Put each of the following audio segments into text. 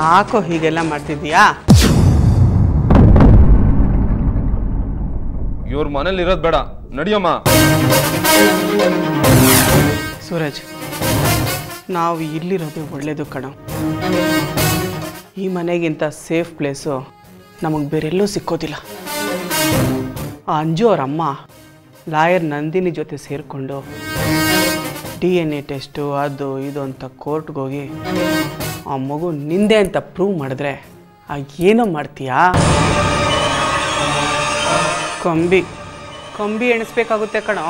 ಯಾಕೋ ಹೀಗೆಲ್ಲ ಮಾಡ್ತಿದ್ದೀಯಾ? ಇವ್ರ ಮನೇಲಿ ಇರೋದು ಬೇಡ. ನಡಿಯಮ್ಮ. ಸೂರಜ್ ನಾವು ಇಲ್ಲಿರೋದು ಒಳ್ಳೇದು ಕಣ. ಈ ಮನೆಗಿಂತ ಸೇಫ್ ಪ್ಲೇಸು ನಮಗೆ ಬೇರೆಲ್ಲೂ ಸಿಕ್ಕೋದಿಲ್ಲ. ಆ ಅಂಜು ಅವ್ರ ಅಮ್ಮ ಲಾಯರ್ ನಂದಿನಿ ಜೊತೆ ಸೇರಿಕೊಂಡು ಡಿ ಎನ್ ಎ ಟೆಸ್ಟು ಅದು ಇದು ಅಂತ ಕೋರ್ಟ್ಗೆ ಹೋಗಿ ಆ ಮಗು ನಿಂದೆ ಅಂತ ಪ್ರೂವ್ ಮಾಡಿದ್ರೆ ಆ ಏನೋ ಮಾಡ್ತೀಯಾ? ಕಂಬಿ ಕಂಬಿ ಎಣಿಸ್ಬೇಕಾಗುತ್ತೆ ಕಣೋ.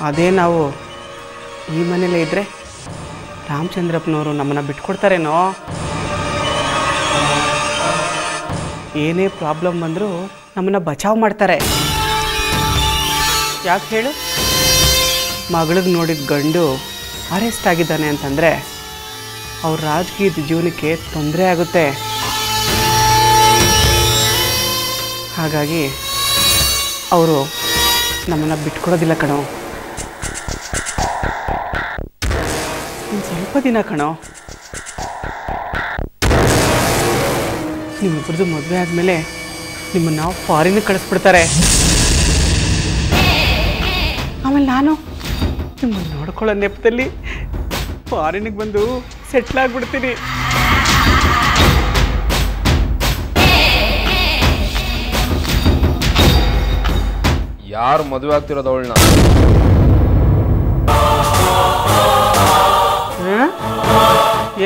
ಅದೇ ನಾವು ಈ ಮನೇಲೇ ಇದ್ದರೆ ರಾಮಚಂದ್ರಪ್ಪನವರು ನಮ್ಮನ್ನು ಬಿಟ್ಕೊಡ್ತಾರೇನೋ? ಏನೇ ಪ್ರಾಬ್ಲಮ್ ಬಂದರೂ ನಮ್ಮನ್ನು ಬಚಾವ್ ಮಾಡ್ತಾರೆ. ಯಾಕೆ ಹೇಳು? ಮಗಳಿಗೆ ನೋಡಿದ ಗಂಡು ಅರೆಸ್ಟ್ ಆಗಿದ್ದಾನೆ ಅಂತಂದರೆ ಅವ್ರ ರಾಜಕೀಯದ ಜೀವನಕ್ಕೆ ತೊಂದರೆ ಆಗುತ್ತೆ. ಹಾಗಾಗಿ ಅವರು ನಮ್ಮನ್ನು ಬಿಟ್ಕೊಡೋದಿಲ್ಲ ಕಣೋ. ಇನ್ನು ಸ್ವಲ್ಪ ದಿನ ಕಣೋ. ನಿಮ್ಮಿಬ್ಬರದು ಮದುವೆ ಆದಮೇಲೆ ನಿಮ್ಮನ್ನು ಫಾರಿನ್ ಕಳಿಸ್ಬಿಡ್ತಾರೆ. ಆಮೇಲೆ ನಾನು ನಿಮ್ಮನ್ನು ನೋಡ್ಕೊಳ್ಳೋ ನೆಪದಲ್ಲಿ ಫಾರಿನಿಗೆ ಬಂದು ಸೆಟ್ಲ್ ಆಗಿಬಿಡ್ತೀನಿ. ಯಾರು ಮದುವೆ ಆಗ್ತಿರೋದು ಅವಳನ್ನ?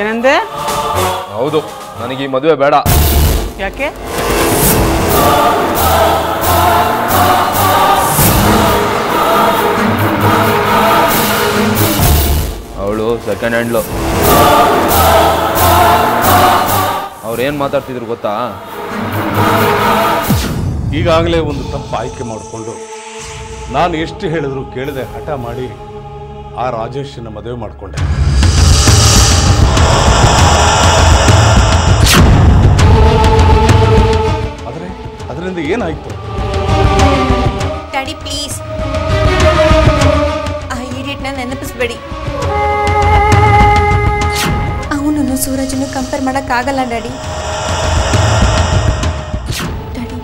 ಏನಂದೆ? ಹೌದು ನನಗೆ ಈ ಮದುವೆ ಬೇಡ. ಯಾಕೆ? ಸೆಕೆಂಡ್ ಹ್ಯಾಂಡ್ಲು ಅವ್ರೇನು ಮಾತಾಡ್ತಿದ್ರು ಗೊತ್ತಾ? ಈಗಾಗಲೇ ಒಂದು ತಪ್ಪು ಆಯ್ಕೆ ಮಾಡಿಕೊಂಡು ನಾನು ಎಷ್ಟು ಹೇಳಿದ್ರು ಕೇಳದೆ ಹಠ ಮಾಡಿ ಆ ರಾಜೇಶನ ಮದುವೆ ಮಾಡಿಕೊಂಡೆ. ಆದರೆ ಅದರಿಂದ ಏನಾಯ್ತು? ಡ್ಯಾಡಿ ಪ್ಲೀಸ್ ಆ ಈಡಿಯಟ್ನ ನೆನಪಿಸ್ಬೇಡಿ. ಮಾಡೋಕ್ಕಾಗಲ್ಲ ಡ್ಯಾಡಿ. ಡ್ಯಾಡಿ,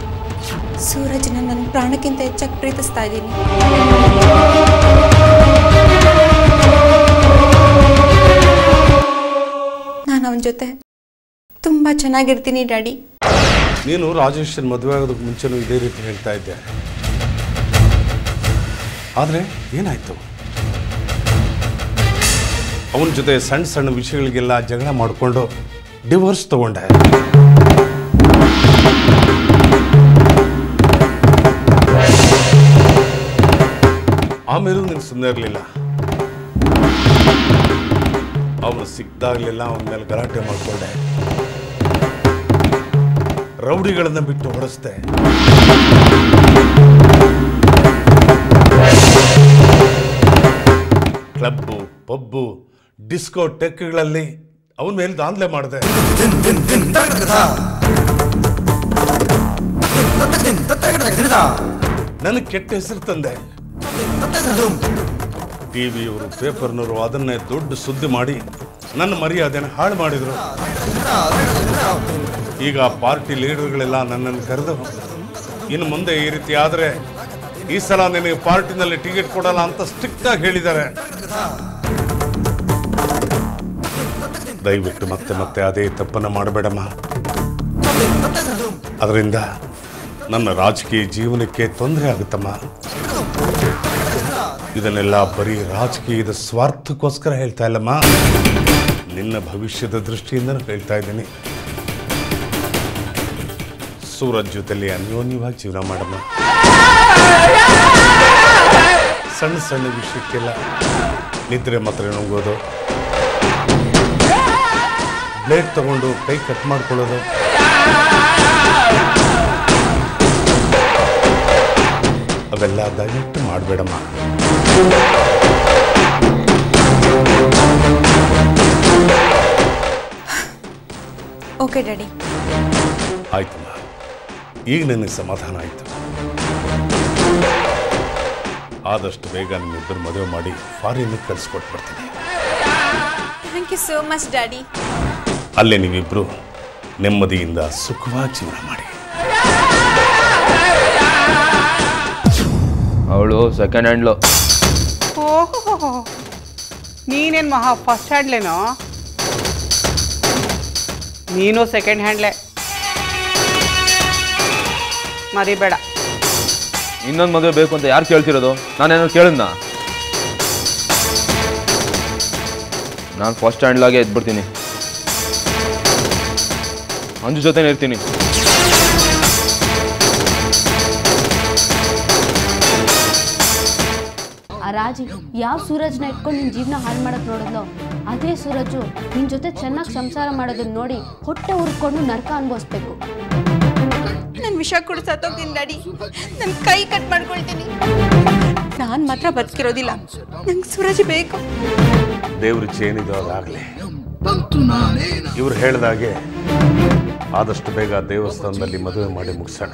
ಸೂರಜನ ನನ್ನ ಪ್ರಾಣಕ್ಕಿಂತ ಹೆಚ್ಚಾಗಿ ಪ್ರೀತಿಸ್ತಾ ಇದ್ದೀನಿ. ನಾನು ಅವನ ಜೊತೆ ತುಂಬ ಚೆನ್ನಾಗಿರ್ತೀನಿ, ಡ್ಯಾಡಿ. ನೀನು ರಾಜೇಶನ್ ಮದುವೆ ಆಗೋದಕ್ಕೆ ಮುಂಚೆನೂ ಇದೇ ರೀತಿ ಹೇಳ್ತಾ ಇದ್ದೆ. ಆದರೆ ಏನಾಯ್ತು? ಅವನ ಜೊತೆ ಸಣ್ಣ ಸಣ್ಣ ವಿಷಯಗಳಿಗೆಲ್ಲ ಜಗಳ ಮಾಡಿಕೊಂಡು ಡಿವೋರ್ಸ್ ತಗೊಂಡೆ. ಆಮೇಲೂ ನೀನು ಸುಮ್ಮನೆ ಇರಲಿಲ್ಲ. ಅವನು ಸಿಕ್ಕಾಗ್ಲಿಲ್ಲ ಅವನ ಮೇಲೆ ಗಲಾಟೆ ಮಾಡಿಕೊಂಡೆ. ರೌಡಿಗಳನ್ನ ಬಿಟ್ಟು ಹೊಡೆಸ್ದೆ. ಕ್ಲಬ್ಬು, ಪಬ್ಬು, ಡಿಸ್ಕೋ ಟೆಕ್ಗಳಲ್ಲಿ ಅವನ ಮೇಲೆ ದಾಂಧಲೆ ಮಾಡಿದೆ. ನನಗೆ ಕೆಟ್ಟ ಹೆಸರು ತಂದೆ. ಟಿವಿಯವರು ಪೇಪರ್ನವರು ಅದನ್ನೇ ದೊಡ್ಡ ಸುದ್ದಿ ಮಾಡಿ ನನ್ನ ಮರ್ಯಾದೆನ ಹಾಳು ಮಾಡಿದ್ರು. ಈಗ ಪಾರ್ಟಿ ಲೀಡರ್ಗಳೆಲ್ಲ ನನ್ನನ್ನು ಕರೆದು, ಇನ್ನು ಮುಂದೆ ಈ ರೀತಿ ಆದರೆ ಈ ಸಲ ನಿನಗೆ ಪಾರ್ಟಿನಲ್ಲಿ ಟಿಕೆಟ್ ಕೊಡಲ್ಲ ಅಂತ ಸ್ಟ್ರಿಕ್ಟಾಗಿ ಹೇಳಿದ್ದಾರೆ. ದಯವಿಟ್ಟು ಮತ್ತೆ ಮತ್ತೆ ಅದೇ ತಪ್ಪನ್ನು ಮಾಡಬೇಡಮ್ಮ. ಅದರಿಂದ ನನ್ನ ರಾಜಕೀಯ ಜೀವನಕ್ಕೆ ತೊಂದರೆ ಆಗುತ್ತಮ್ಮ. ಇದನ್ನೆಲ್ಲ ಬರೀ ರಾಜಕೀಯದ ಸ್ವಾರ್ಥಕ್ಕೋಸ್ಕರ ಹೇಳ್ತಾ ಇಲ್ಲಮ್ಮ. ನಿನ್ನ ಭವಿಷ್ಯದ ದೃಷ್ಟಿಯಿಂದ ಹೇಳ್ತಾ ಇದ್ದೀನಿ. ಸೂರಜ್ ಜೊತೆಯಲ್ಲಿ ಅನ್ಯೋನ್ಯವಾಗಿ ಜೀವನ ಮಾಡಮ್ಮ. ಸಣ್ಣ ಸಣ್ಣ ವಿಷಯಕ್ಕೆಲ್ಲ ನಿದ್ರೆ ಮಾತ್ರ ನುಂಗೋದು. ಬ್ಲೇಡ್ ತಗೊಂಡು ಕೈ ಕಟ್ ಮಾಡ್ಕೊಳ್ಳೋದು. ಅವೆಲ್ಲ ದಯವಿಟ್ಟು ಮಾಡಬೇಡಮ್ಮ. ಓಕೆ ಡ್ಯಾಡಿ ಆಯ್ತಮ್ಮ. ಈಗ ನನಗೆ ಸಮಾಧಾನ ಆಯ್ತು. ಆದಷ್ಟು ಬೇಗ ನಿಮ್ಮಿಬ್ಬರು ಮದುವೆ ಮಾಡಿ ಫಾರಿನ್ಗೆ ಕಳಿಸ್ಕೊಟ್ಬಿಡ್ತೀನಿ thank you so much daddy ಅಲ್ಲೇ ನೀವಿಬ್ಬರು ನೆಮ್ಮದಿಯಿಂದ ಸುಖವಾಗಿ ಜೀವನ ಮಾಡಿ. ಅವಳು ಸೆಕೆಂಡ್ ಹ್ಯಾಂಡ್ಲು ಓಹೋ ನೀನೇನು ಮಹಾ ಫಸ್ಟ್ ಹ್ಯಾಂಡ್ಲೇನೋ ನೀನು ಸೆಕೆಂಡ್ ಹ್ಯಾಂಡ್ಲೆ ಮರಿಬೇಡ. ಇನ್ನೊಂದು ಮದುವೆ ಬೇಕು ಅಂತ ಯಾರು ಕೇಳ್ತಿರೋದು? ನಾನೇನೋ ಕೇಳಿದ್ನಾ? ನಾನು ಫಸ್ಟ್ ಹ್ಯಾಂಡ್ಲಾಗೆ ಎದ್ಬಿಡ್ತೀನಿ. ಅಂಜು ಜೊತೆನೇ ಇರ್ತೀನಿ. ಆ ರಾಜಿ ಯಾವ ಸೂರಜ್ನ ಇಟ್ಕೊಂಡು ನಿನ್ನ ಜೀವನ ಹಾಳು ಮಾಡಕ್ ನೋಡಿದ್ಲು ಅದೇ ಸೂರಜು ನಿನ್ನ ಜೊತೆ ಚೆನ್ನಾಗಿ ಸಂಸಾರ ಮಾಡೋದನ್ನ ನೋಡಿ ಹೊಟ್ಟೆ ಉರ್ಕೊಂಡು ನರಕ ಅನುಭವಿಸ್ಬೇಕು. ನಾನು ವಿಷ ಕೂಡ ಸತ್ತೋಗ್ತೀನಿ ಡ್ಯಾಡಿ. ನನ್ನ ಕೈ ಕಟ್ ಮಾಡ್ಕೊಳ್ತೀನಿ. ನಾನು ಮಾತ್ರ ಬದುಕಿರೋದಿಲ್ಲ. ನಂಗೆ ಸೂರಜ್ ಬೇಕು. ದೇವ್ರ ಚೇನಿದು ಅದಾಗಲಿ ಇವ್ರು ಹೇಳ್ದಾಗೆ ಆದಷ್ಟು ಬೇಗ ದೇವಸ್ಥಾನದಲ್ಲಿ ಮದುವೆ ಮಾಡಿ ಮುಗಿಸೋಣ.